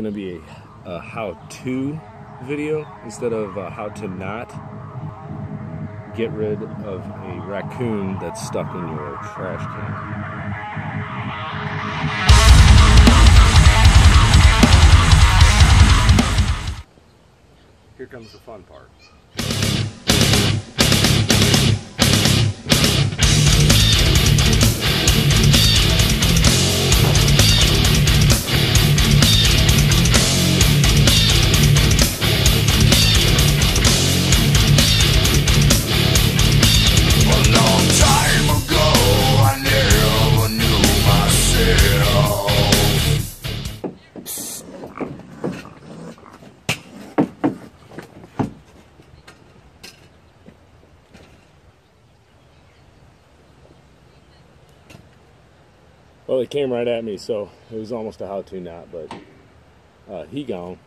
going to be a, a how-to video instead of how to not get rid of a raccoon that's stuck in your trash can. Here comes the fun part. Well, it came right at me, so it was almost a how-to not, but uh, he gone.